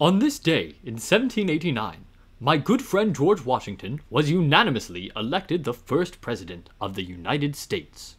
On this day in 1789, my good friend George Washington was unanimously elected the first President of the United States.